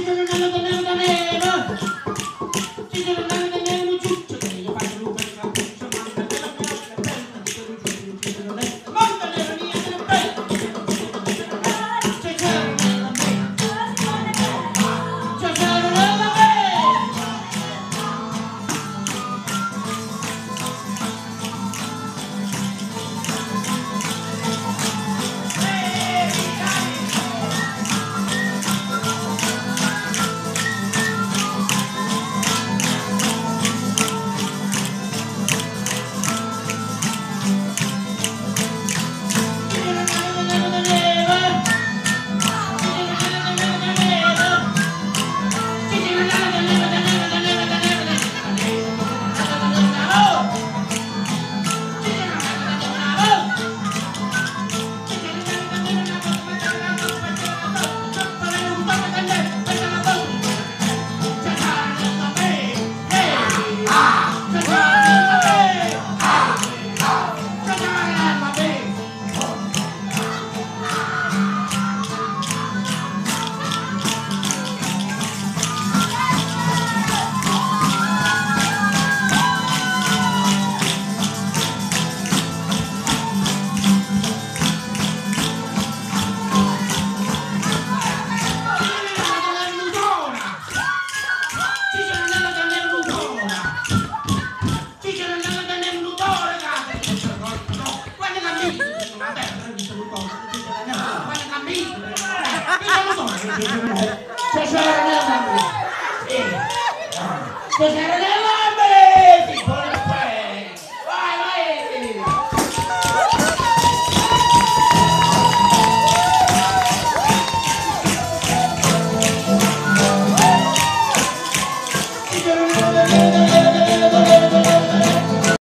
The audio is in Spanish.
Dito na naman Pues ahora le